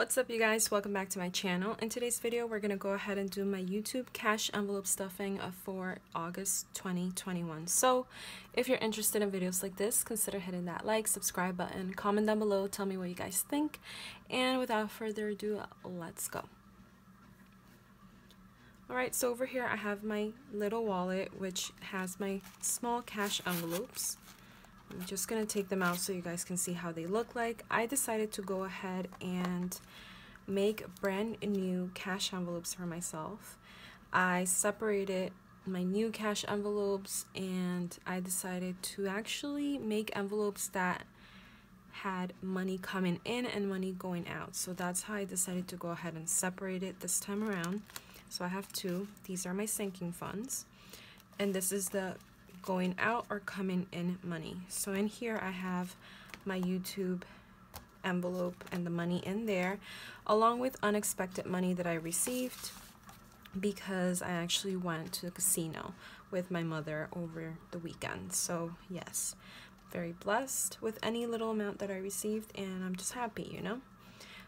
What's up you guys? Welcome back to my channel. In today's video, we're going to go ahead and do my YouTube cash envelope stuffing for August 2021. So if you're interested in videos like this, consider hitting that like, subscribe button, comment down below, tell me what you guys think. And without further ado, let's go. Alright, so over here I have my little wallet which has my small cash envelopes. I'm just going to take them out so you guys can see how they look like. I decided to go ahead and make brand new cash envelopes for myself. I separated my new cash envelopes and I decided to actually make envelopes that had money coming in and money going out. So that's how I decided to go ahead and separate it this time around. So I have two. These are my sinking funds. And this is the going out or coming in money. So in here I have my YouTube envelope and the money in there along with unexpected money that I received because I actually went to the casino with my mother over the weekend. So yes, very blessed with any little amount that I received and I'm just happy, you know.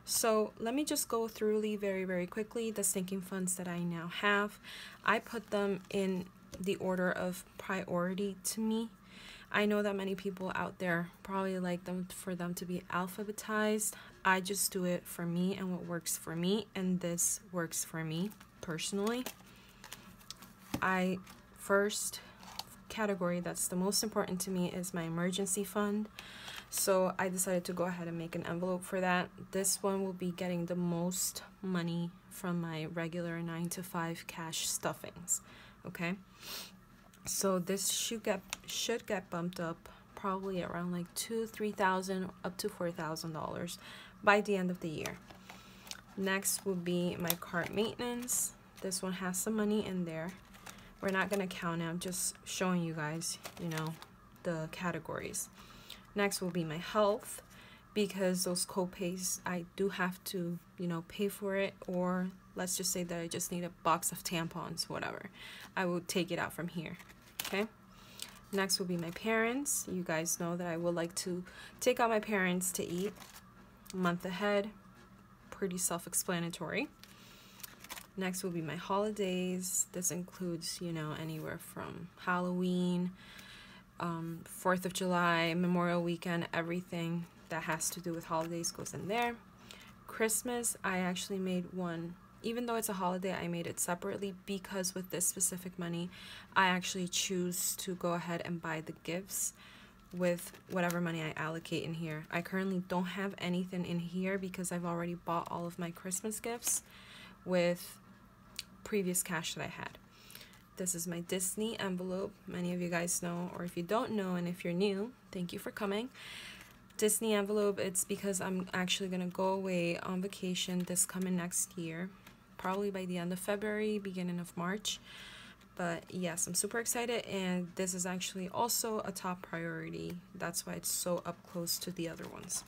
So let me just go through the very, very quickly the sinking funds that I now have. I put them in the order of priority to me. I know that many people out there probably like them for them to be alphabetized. I just do it for me and what works for me and this works for me personally. I first category that's the most important to me is my emergency fund. So I decided to go ahead and make an envelope for that. This one will be getting the most money from my regular 9 to 5 cash stuffings okay? So this should get should get bumped up probably around like two three thousand up to four thousand dollars by the end of the year. Next will be my cart maintenance. This one has some money in there. We're not to count it i'm just showing you guys you know the categories. Next will be my health because those co-pays I do have to you know pay for it or let's just say that I just need a box of tampons whatever. I will take it out from here okay? Next will be my parents. You guys know that I would like to take out my parents to eat. A month ahead pretty self-explanatory. Next will be my holidays. This includes you know anywhere from Halloween um, 4th of July Memorial weekend everything that has to do with holidays goes in there. Christmas, I actually made one, even though it's a holiday, I made it separately because with this specific money, I actually choose to go ahead and buy the gifts with whatever money I allocate in here. I currently don't have anything in here because I've already bought all of my Christmas gifts with previous cash that I had. This is my Disney envelope. Many of you guys know, or if you don't know, and if you're new, thank you for coming. Disney envelope, it's because I'm actually going to go away on vacation this coming next year. Probably by the end of February, beginning of March. But yes, I'm super excited and this is actually also a top priority. That's why it's so up close to the other ones.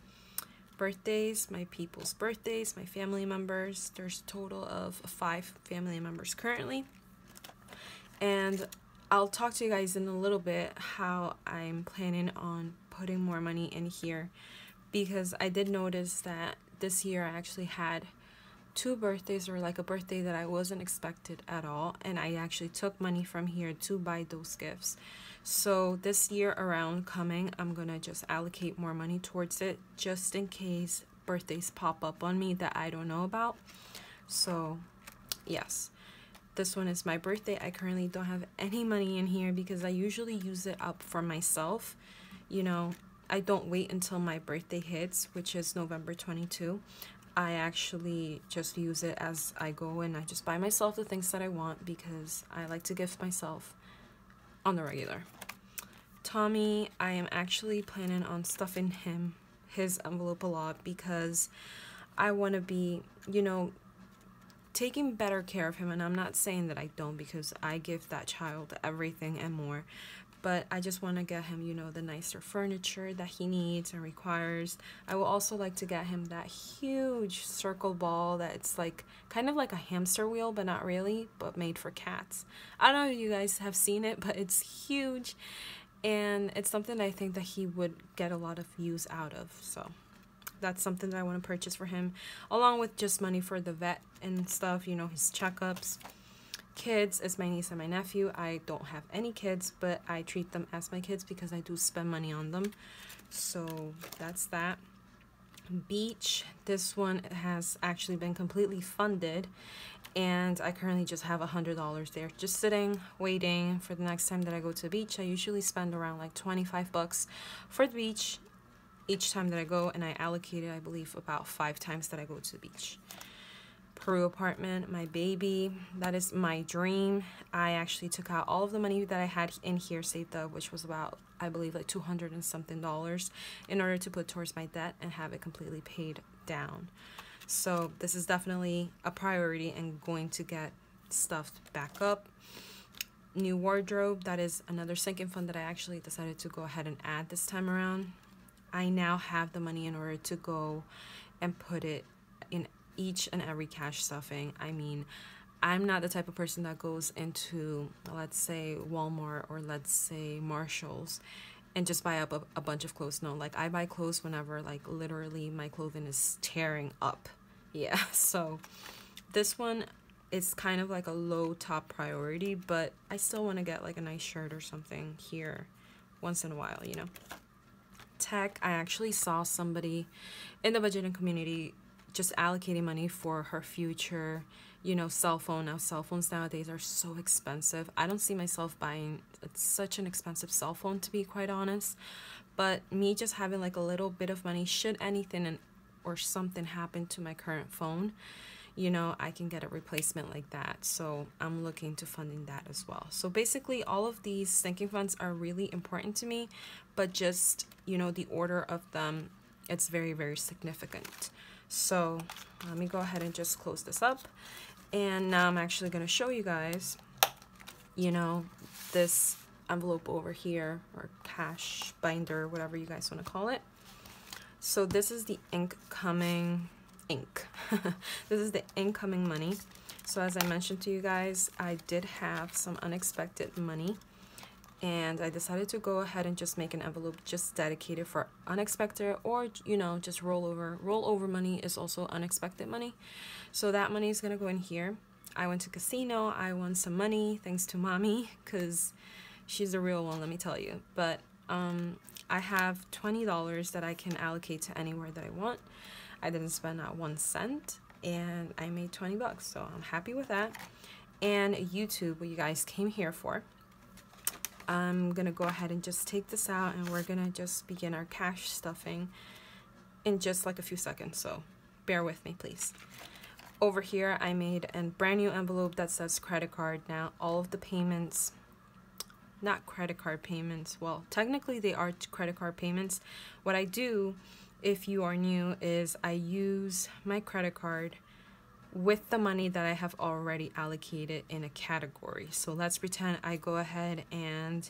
Birthdays, my people's birthdays, my family members. There's a total of five family members currently. And I'll talk to you guys in a little bit how I'm planning on putting more money in here because I did notice that this year I actually had two birthdays or like a birthday that I wasn't expected at all and I actually took money from here to buy those gifts. So this year around coming, I'm to just allocate more money towards it just in case birthdays pop up on me that I don't know about. So yes, this one is my birthday. I currently don't have any money in here because I usually use it up for myself you know, I don't wait until my birthday hits, which is November 22. I actually just use it as I go and I just buy myself the things that I want because I like to gift myself on the regular. Tommy, I am actually planning on stuffing him his envelope a lot because I want to be, you know, taking better care of him and I'm not saying that I don't because I give that child everything and more but I just want to get him, you know, the nicer furniture that he needs and requires. I will also like to get him that huge circle ball that it's like kind of like a hamster wheel, but not really, but made for cats. I don't know if you guys have seen it, but it's huge and it's something I think that he would get a lot of use out of. So that's something that I want to purchase for him, along with just money for the vet and stuff, you know, his checkups. Kids is my niece and my nephew. I don't have any kids, but I treat them as my kids because I do spend money on them. So that's that. Beach, this one has actually been completely funded and I currently just have a hundred dollars there just sitting waiting for the next time that I go to the beach I usually spend around like 25 bucks for the beach each time that I go and I allocate it I believe about five times that I go to the beach Peru apartment my baby that is my dream I actually took out all of the money that I had in here saved up which was about I believe like 200 and something dollars in order to put towards my debt and have it completely paid down so this is definitely a priority and going to get stuff back up. New wardrobe, that is another sinking fund that I actually decided to go ahead and add this time around. I now have the money in order to go and put it in each and every cash stuffing. I mean, I'm not the type of person that goes into, let's say, Walmart or let's say Marshall's and just buy up a, a bunch of clothes. No, like I buy clothes whenever like literally my clothing is tearing up. Yeah, so this one is kind of like a low top priority, but I still want to get like a nice shirt or something here once in a while, you know. Tech, I actually saw somebody in the budgeting community just allocating money for her future you know, cell phone. Now, cell phones nowadays are so expensive. I don't see myself buying such an expensive cell phone, to be quite honest. But me just having like a little bit of money, should anything and or something happen to my current phone, you know, I can get a replacement like that. So I'm looking to funding that as well. So basically, all of these sinking funds are really important to me, but just, you know, the order of them, it's very, very significant. So let me go ahead and just close this up and now I'm actually going to show you guys, you know, this envelope over here or cash binder, whatever you guys want to call it. So this is the incoming ink. this is the incoming money. So as I mentioned to you guys, I did have some unexpected money and I decided to go ahead and just make an envelope just dedicated for unexpected or you know just rollover rollover money is also unexpected money so that money is gonna go in here. I went to casino. I won some money thanks to mommy because she's a real one, let me tell you. But um, I have $20 that I can allocate to anywhere that I want. I didn't spend not one cent and I made 20 bucks. So I'm happy with that. And YouTube, what you guys came here for. I'm to go ahead and just take this out and we're to just begin our cash stuffing in just like a few seconds. So bear with me, please. Over here, I made a brand new envelope that says credit card. Now, all of the payments, not credit card payments, well, technically they are credit card payments. What I do, if you are new, is I use my credit card with the money that I have already allocated in a category. So let's pretend I go ahead and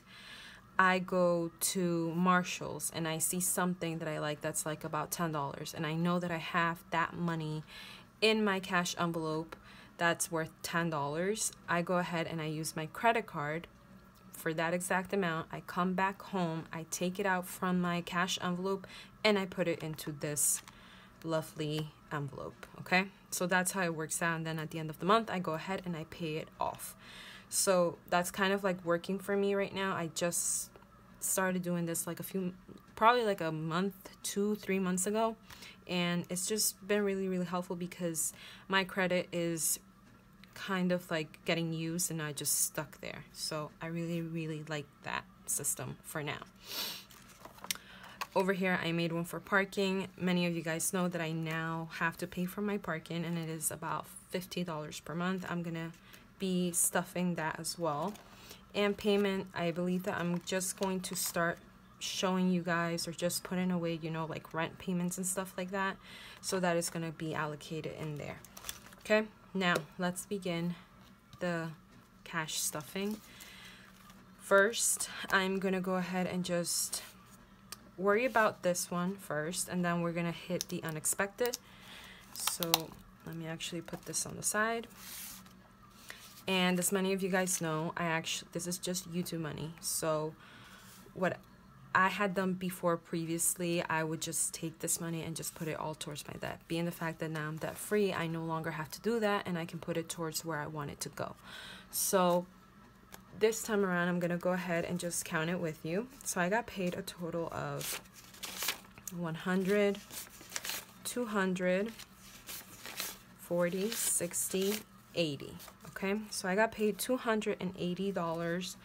I go to Marshall's and I see something that I like that's like about $10 and I know that I have that money in my cash envelope that's worth $10, I go ahead and I use my credit card for that exact amount. I come back home, I take it out from my cash envelope, and I put it into this lovely envelope, okay? So that's how it works out. And then at the end of the month, I go ahead and I pay it off. So that's kind of like working for me right now. I just started doing this like a few, probably like a month, two, three months ago and it's just been really really helpful because my credit is kind of like getting used and I just stuck there so I really really like that system for now over here I made one for parking many of you guys know that I now have to pay for my parking and it is about $50 per month I'm gonna be stuffing that as well and payment I believe that I'm just going to start showing you guys or just putting away, you know, like rent payments and stuff like that. So that is to be allocated in there. Okay, now let's begin the cash stuffing. First, I'm to go ahead and just worry about this one first, and then we're to hit the unexpected. So let me actually put this on the side. And as many of you guys know, I actually, this is just YouTube money. So what I had done before previously, I would just take this money and just put it all towards my debt. Being the fact that now I'm debt free, I no longer have to do that and I can put it towards where I want it to go. So this time around, I'm going to go ahead and just count it with you. So I got paid a total of 100, 200, 40, 60, 80. Okay, so I got paid $280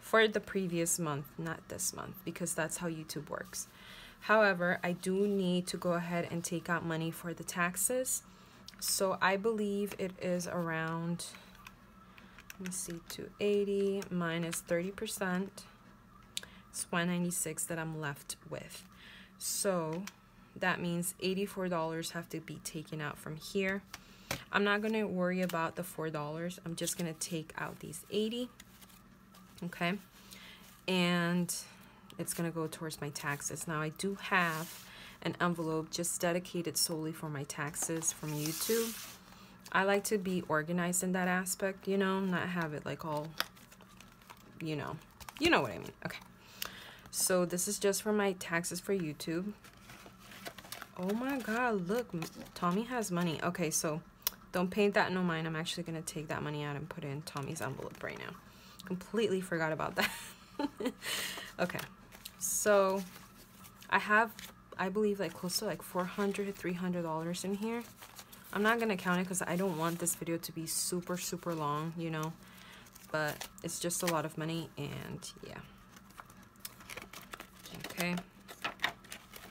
for the previous month, not this month, because that's how YouTube works. However, I do need to go ahead and take out money for the taxes. So I believe it is around, let me see, 280 minus 30%. It's 196 that I'm left with. So that means $84 have to be taken out from here. I'm not going to worry about the $4. I'm just going to take out these 80 okay and it's gonna go towards my taxes now I do have an envelope just dedicated solely for my taxes from YouTube I like to be organized in that aspect you know not have it like all you know you know what I mean okay so this is just for my taxes for YouTube oh my god look Tommy has money okay so don't paint that no mind I'm actually gonna take that money out and put it in Tommy's envelope right now completely forgot about that. okay, so I have, I believe, like close to like 400 $300 in here. I'm not going to count it because I don't want this video to be super, super long, you know. But it's just a lot of money and yeah. Okay.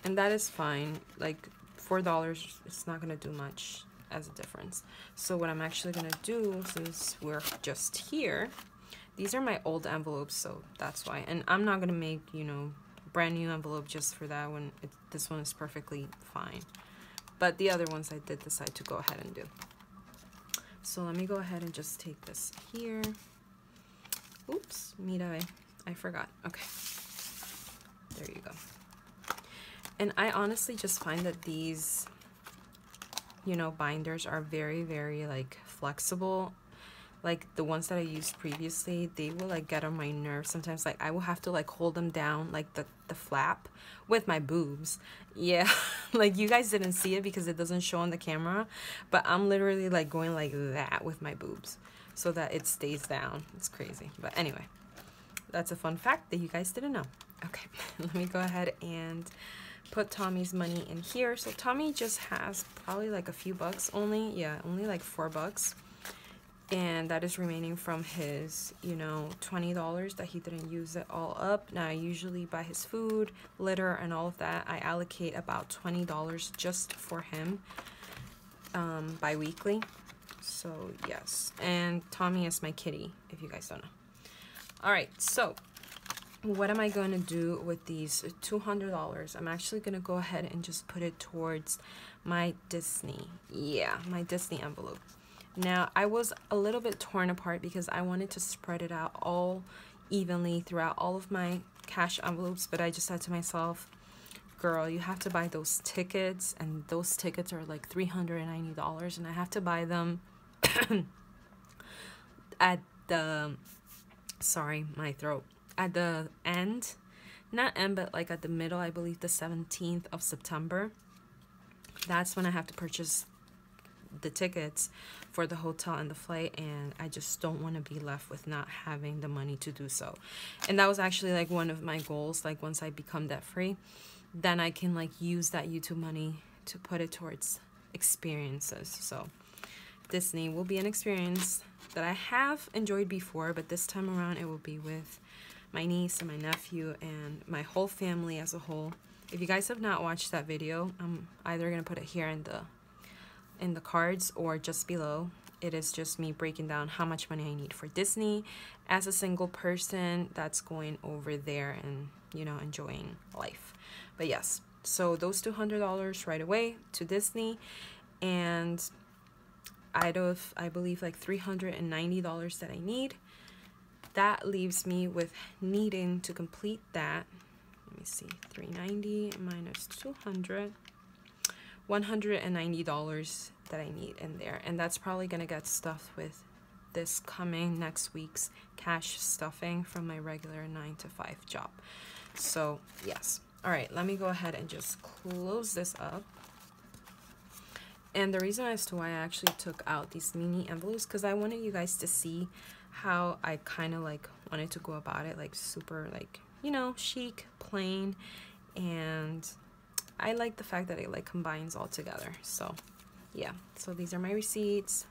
And that is fine. Like $4, it's not going to do much as a difference. So what I'm actually going to do, since we're just here, these are my old envelopes, so that's why. And I'm not going to make, you know, brand new envelope just for that one. It, this one is perfectly fine. But the other ones I did decide to go ahead and do. So let me go ahead and just take this here. Oops, mira, I forgot. Okay. There you go. And I honestly just find that these, you know, binders are very, very, like, flexible like the ones that I used previously, they will like get on my nerves. Sometimes like I will have to like hold them down like the, the flap with my boobs. Yeah, like you guys didn't see it because it doesn't show on the camera, but I'm literally like going like that with my boobs so that it stays down. It's crazy. But anyway, that's a fun fact that you guys didn't know. Okay, let me go ahead and put Tommy's money in here. So Tommy just has probably like a few bucks only. Yeah, only like four bucks and that is remaining from his you know $20 that he didn't use it all up. Now I usually buy his food litter and all of that. I allocate about $20 just for him um, bi-weekly. So yes. And Tommy is my kitty if you guys don't know. All right so what am I going to do with these $200 I'm actually going to go ahead and just put it towards my Disney. Yeah my Disney envelope now, I was a little bit torn apart because I wanted to spread it out all evenly throughout all of my cash envelopes, but I just said to myself, girl, you have to buy those tickets, and those tickets are like $390, and I have to buy them at the, sorry, my throat, at the end, not end, but like at the middle, I believe the 17th of September. That's when I have to purchase the tickets for the hotel and the flight and I just don't want to be left with not having the money to do so. And that was actually like one of my goals like once I become debt free, then I can like use that YouTube money to put it towards experiences. So Disney will be an experience that I have enjoyed before, but this time around it will be with my niece and my nephew and my whole family as a whole. If you guys have not watched that video, I'm either going to put it here in the in the cards or just below. It is just me breaking down how much money I need for Disney as a single person that's going over there and, you know, enjoying life. But yes, so those $200 right away to Disney and out of, I believe, like $390 that I need, that leaves me with needing to complete that. Let me see, 390 minus 200 $190 that I need in there. And that's probably to get stuffed with this coming next week's cash stuffing from my regular 9 to 5 job. So yes. All right, let me go ahead and just close this up. And the reason as to why I actually took out these mini envelopes because I wanted you guys to see how I kind of like wanted to go about it like super like you know chic plain and I like the fact that it like combines all together so yeah. So these are my receipts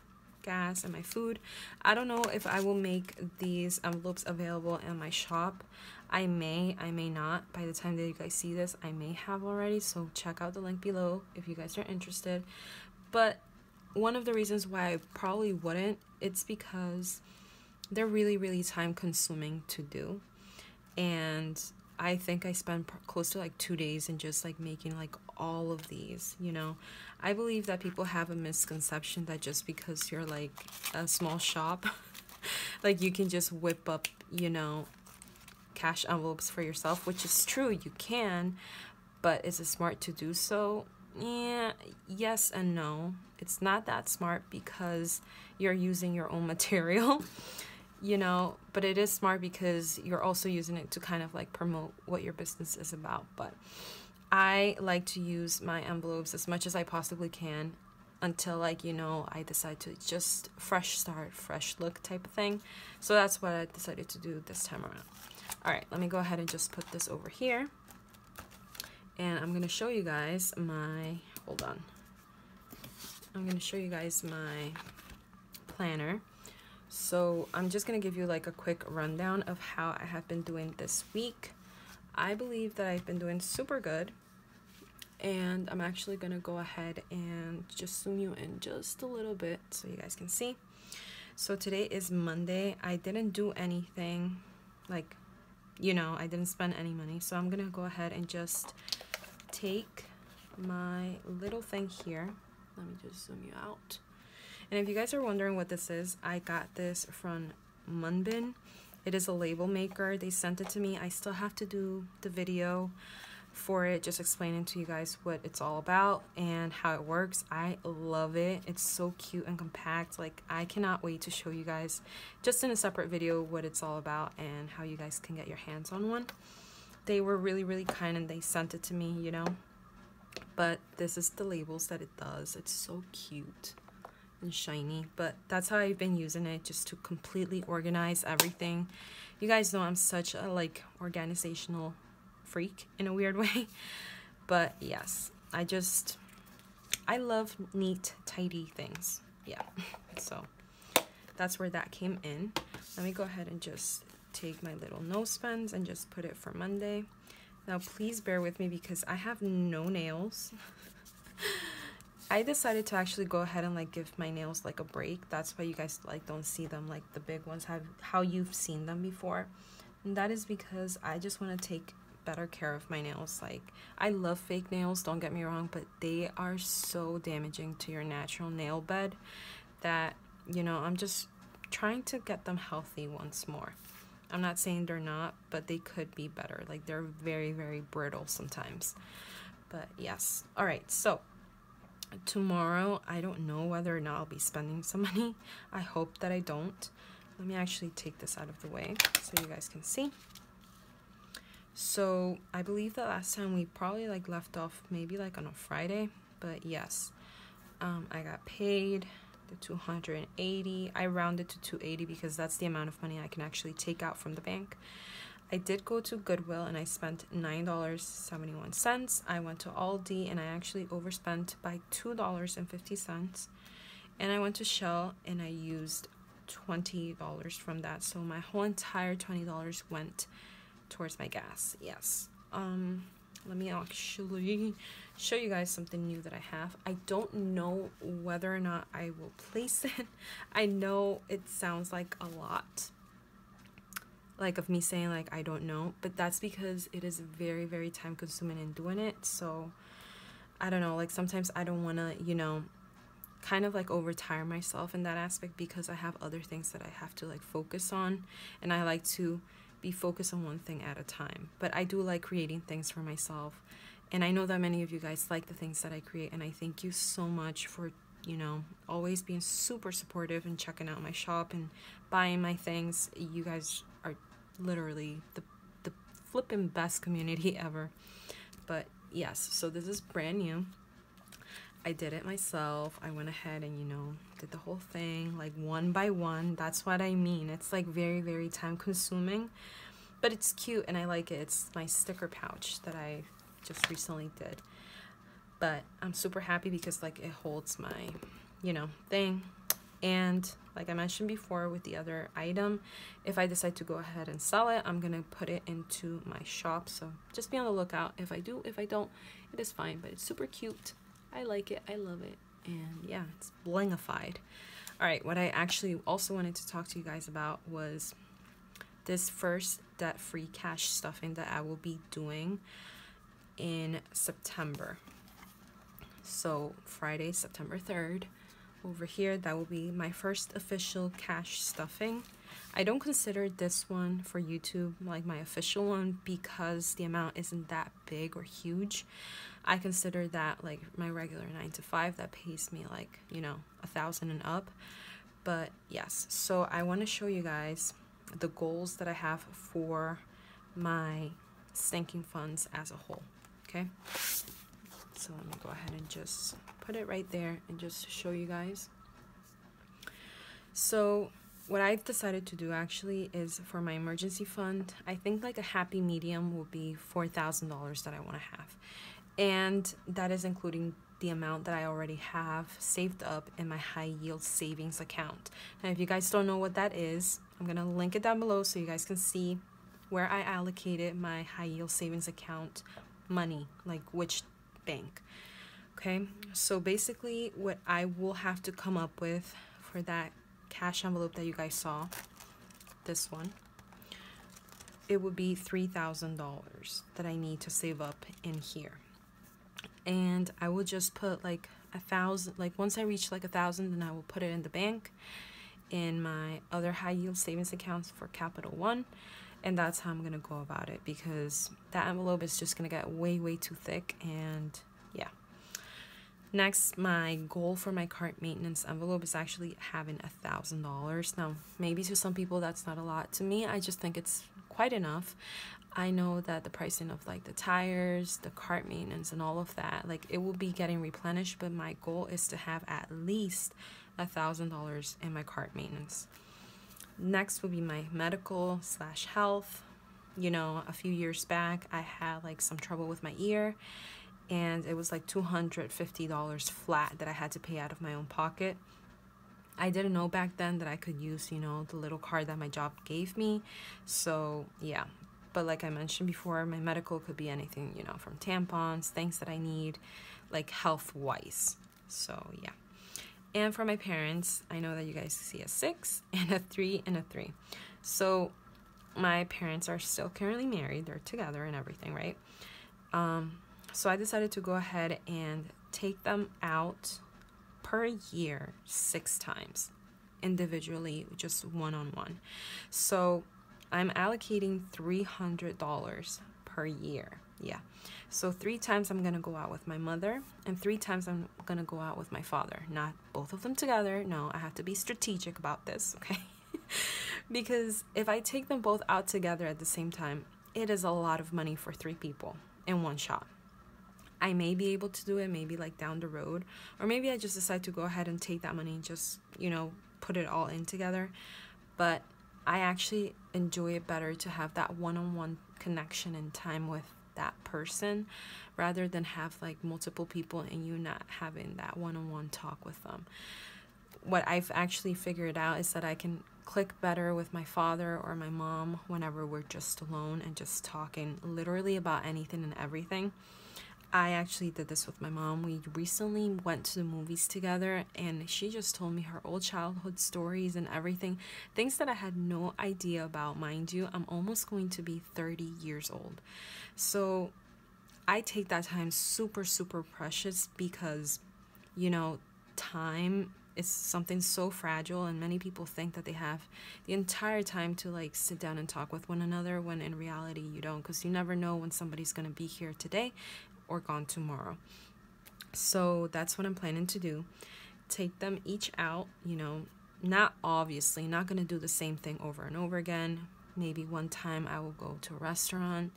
gas and my food. I don't know if I will make these envelopes available in my shop. I may I may not. By the time that you guys see this I may have already so check out the link below if you guys are interested. But one of the reasons why I probably wouldn't it's because they're really really time consuming to do. And i think i spent close to like two days in just like making like all of these you know? I believe that people have a misconception that just because you're like a small shop like you can just whip up you know cash envelopes for yourself which is true you can but is it smart to do so? Yeah yes and no. It's not that smart because you're using your own material you know, but it is smart because you're also using it to kind of like promote what your business is about. But I like to use my envelopes as much as I possibly can until like you know I decide to just fresh start, fresh look type of thing. So that's what I decided to do this time around. All right, let me go ahead and just put this over here. And I'm going to show you guys my hold on. I'm going to show you guys my planner. So I'm just going to give you like a quick rundown of how I have been doing this week. I believe that I've been doing super good. And I'm actually going to go ahead and just zoom you in just a little bit so you guys can see. So today is Monday. I didn't do anything like, you know, I didn't spend any money. So I'm going to go ahead and just take my little thing here. Let me just zoom you out. And if you guys are wondering what this is, I got this from Munbyn. It is a label maker. They sent it to me. I still have to do the video for it, just explaining to you guys what it's all about and how it works. I love it. It's so cute and compact. Like, I cannot wait to show you guys just in a separate video what it's all about and how you guys can get your hands on one. They were really, really kind and they sent it to me, you know. But this is the labels that it does. It's so cute and shiny but that's how I've been using it just to completely organize everything. You guys know I'm such a like organizational freak in a weird way but yes I just I love neat tidy things yeah so that's where that came in. Let me go ahead and just take my little nose pens and just put it for Monday. Now please bear with me because I have no nails I decided to actually go ahead and like give my nails like a break. That's why you guys like don't see them like the big ones have how you've seen them before. And that is because I just want to take better care of my nails. Like I love fake nails, don't get me wrong, but they are so damaging to your natural nail bed that you know, I'm just trying to get them healthy once more. I'm not saying they're not, but they could be better. Like they're very very brittle sometimes. But yes. All right. So, tomorrow i don't know whether or not i'll be spending some money. I hope that i don't. Let me actually take this out of the way so you guys can see. So i believe the last time we probably like left off maybe like on a friday but yes. Um, i got paid the 280 i rounded to 280 because that's the amount of money i can actually take out from the bank I did go to Goodwill and I spent $9.71. I went to Aldi and I actually overspent by $2.50. And I went to Shell and I used $20 from that. So my whole entire $20 went towards my gas. Yes. Um let me actually show you guys something new that I have. I don't know whether or not I will place it. I know it sounds like a lot, like of me saying like I don't know, but that's because it is very very time consuming in doing it. So I don't know, like sometimes I don't want to, you know, kind of like overtire myself in that aspect because I have other things that I have to like focus on and I like to be focused on one thing at a time. But I do like creating things for myself. And I know that many of you guys like the things that I create and I thank you so much for you know, always being super supportive and checking out my shop and buying my things. You guys literally the the flipping best community ever. But yes, so this is brand new. I did it myself. I went ahead and, you know, did the whole thing like one by one. That's what I mean. It's like very, very time consuming, but it's cute and I like it. It's my sticker pouch that I just recently did. But I'm super happy because like it holds my, you know, thing. And like I mentioned before with the other item, if I decide to go ahead and sell it, I'm to put it into my shop. So just be on the lookout. If I do, if I don't, it is fine. But it's super cute. I like it. I love it. And yeah, it's blingified. All right, what I actually also wanted to talk to you guys about was this first debt-free cash stuffing that I will be doing in September. So Friday, September 3rd, over here, that will be my first official cash stuffing. I don't consider this one for YouTube like my official one because the amount isn't that big or huge. I consider that like my regular 9 to 5 that pays me like, you know, a thousand and up. But yes, so I want to show you guys the goals that I have for my sinking funds as a whole. Okay. So let me go ahead and just put it right there and just show you guys. So what I've decided to do actually is for my emergency fund, I think like a happy medium will be $4,000 that I want to have. And that is including the amount that I already have saved up in my high yield savings account. Now, if you guys don't know what that is, I'm going to link it down below so you guys can see where I allocated my high yield savings account money, like which bank. Okay, so basically, what I will have to come up with for that cash envelope that you guys saw, this one, it would be $3,000 that I need to save up in here. And I will just put like a thousand, like once I reach like a thousand, then I will put it in the bank in my other high yield savings accounts for Capital One. And that's how I'm going to go about it because that envelope is just going to get way, way too thick. And. Next, my goal for my cart maintenance envelope is actually having a thousand dollars. Now, maybe to some people that's not a lot. To me, I just think it's quite enough. I know that the pricing of like the tires, the cart maintenance, and all of that, like it will be getting replenished. But my goal is to have at least a thousand dollars in my cart maintenance. Next will be my medical slash health. You know, a few years back, I had like some trouble with my ear and it was like $250 flat that I had to pay out of my own pocket. I didn't know back then that I could use, you know, the little card that my job gave me. So, yeah. But like I mentioned before, my medical could be anything, you know, from tampons, things that I need, like health-wise. So, yeah. And for my parents, I know that you guys see a 6 and a 3 and a 3. So, my parents are still currently married. They're together and everything, right? Um, so I decided to go ahead and take them out per year six times individually, just one on one. So I'm allocating $300 per year. Yeah. So three times I'm going to go out with my mother and three times I'm going to go out with my father. Not both of them together. No, I have to be strategic about this, okay? because if I take them both out together at the same time, it is a lot of money for three people in one shot. I may be able to do it maybe like down the road. Or maybe I just decide to go ahead and take that money and just you know put it all in together. But I actually enjoy it better to have that one-on-one connection and time with that person rather than have like multiple people and you not having that one-on-one talk with them. What I've actually figured out is that I can click better with my father or my mom whenever we're just alone and just talking literally about anything and everything I actually did this with my mom. We recently went to the movies together and she just told me her old childhood stories and everything. Things that I had no idea about, mind you. I'm almost going to be 30 years old. So I take that time super, super precious because, you know, time is something so fragile and many people think that they have the entire time to like sit down and talk with one another when in reality you don't because you never know when somebody's going to be here today or gone tomorrow. So that's what I'm planning to do. Take them each out, you know, not obviously, not going to do the same thing over and over again. maybe one time I will go to a restaurant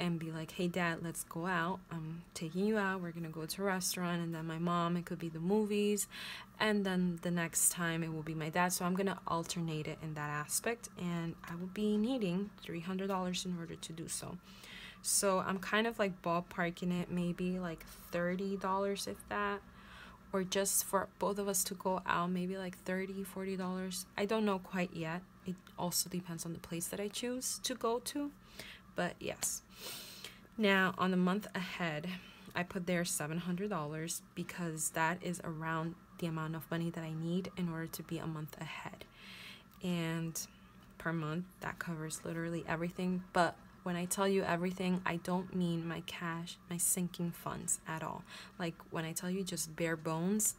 and be like, hey, dad, let's go out. I'm taking you out. We're going to go to a restaurant. And then my mom, it could be the movies. And then the next time it will be my dad. So I'm going to alternate it in that aspect. And I will be needing $300 in order to do so. So I'm kind of like ballparking it, maybe like $30 if that. Or just for both of us to go out, maybe like $30, $40. I don't know quite yet. It also depends on the place that I choose to go to but yes. Now, on the month ahead, I put there $700 because that is around the amount of money that I need in order to be a month ahead. And per month, that covers literally everything. But when I tell you everything, I don't mean my cash, my sinking funds at all. Like when I tell you just bare bones,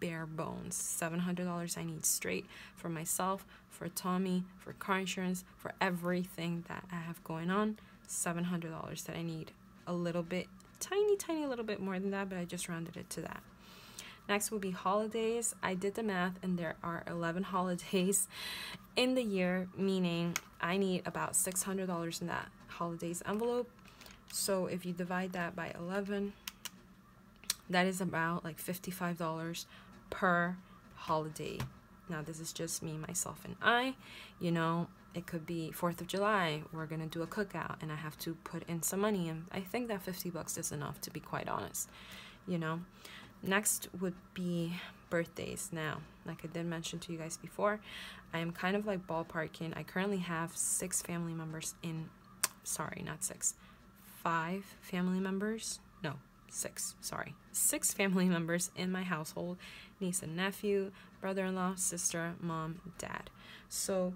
bare bones. $700 I need straight for myself, for Tommy, for car insurance, for everything that I have going on. $700 that I need a little bit, tiny, tiny little bit more than that, but I just rounded it to that. Next will be holidays. I did the math and there are 11 holidays in the year, meaning I need about $600 in that holidays envelope. So if you divide that by 11, that is about like $55 per holiday. Now, this is just me, myself, and I. You know, it could be 4th of July, we're gonna do a cookout, and I have to put in some money. And I think that 50 bucks is enough, to be quite honest. You know, next would be birthdays. Now, like I did mention to you guys before, I am kind of like ballparking. I currently have six family members in, sorry, not six, five family members. No, six, sorry, six family members in my household niece and nephew, brother in law, sister, mom, dad. So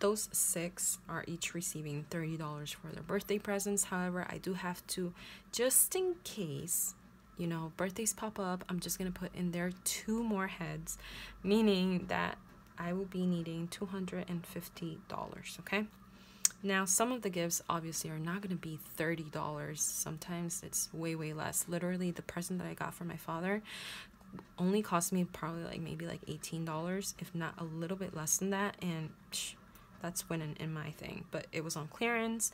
those six are each receiving $30 for their birthday presents. However, I do have to, just in case, you know, birthdays pop up, I'm just going to put in there two more heads, meaning that I will be needing $250, okay? Now, some of the gifts obviously are not going to be $30. Sometimes it's way, way less. Literally, the present that I got for my father only cost me probably like maybe like $18, if not a little bit less than that. And psh, that's winning in my thing. But it was on clearance.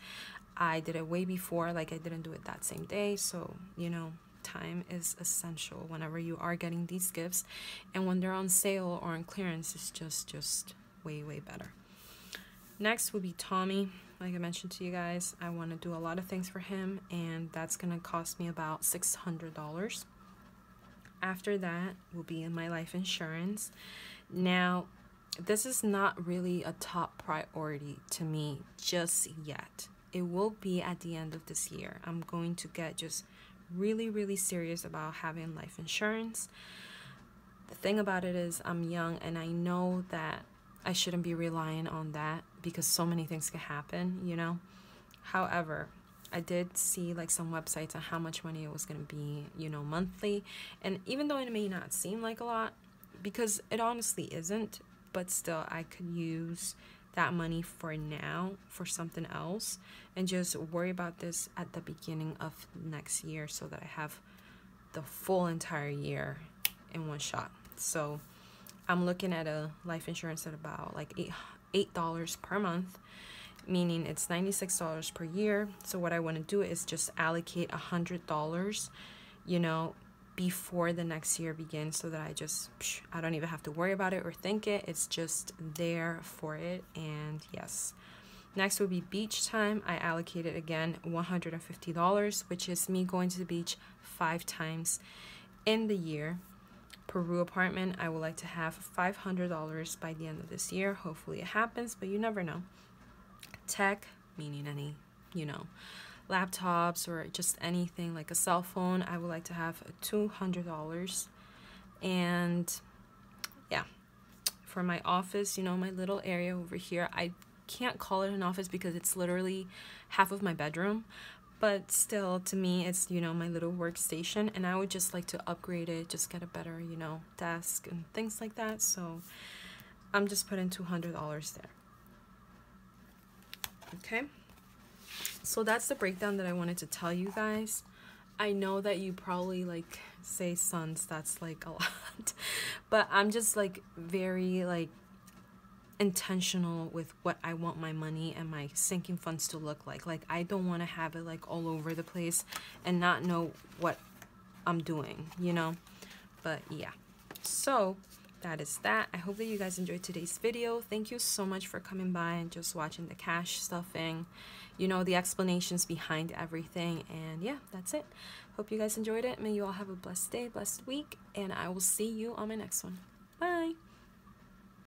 I did it way before, like I didn't do it that same day. So, you know, time is essential whenever you are getting these gifts. And when they're on sale or on clearance, it's just, just way, way better. Next will be Tommy. Like I mentioned to you guys, I want to do a lot of things for him, and that's going to cost me about $600. After that will be in my life insurance. Now, this is not really a top priority to me just yet. It will be at the end of this year. I'm going to get just really, really serious about having life insurance. The thing about it is, I'm young and I know that I shouldn't be relying on that because so many things can happen, you know? However, I did see like some websites on how much money it was going to be, you know, monthly. And even though it may not seem like a lot, because it honestly isn't, but still, I could use that money for now for something else and just worry about this at the beginning of next year so that I have the full entire year in one shot. So, I'm looking at a life insurance at about like eight eight dollars per month meaning it's $96 per year so what i want to do is just allocate a hundred dollars you know before the next year begins so that i just i don't even have to worry about it or think it it's just there for it and yes next would be beach time i allocated again $150 which is me going to the beach five times in the year Peru apartment. I would like to have $500 by the end of this year. Hopefully it happens, but you never know. Tech, meaning any, you know, laptops or just anything like a cell phone, I would like to have $200. And yeah, for my office, you know, my little area over here, I can't call it an office because it's literally half of my bedroom. But still to me it's you know my little workstation and i would just like to upgrade it just get a better you know desk and things like that. So i'm just putting $200 there. Okay so that's the breakdown that i wanted to tell you guys i know that you probably like say Suns that's like a lot but i'm just like very like intentional with what I want my money and my sinking funds to look like. Like I don't want to have it like all over the place and not know what I'm doing, you know? But yeah. So that is that. I hope that you guys enjoyed today's video. Thank you so much for coming by and just watching the cash stuffing, you know, the explanations behind everything. And yeah, that's it. Hope you guys enjoyed it. May you all have a blessed day, blessed week, and I will see you on my next one.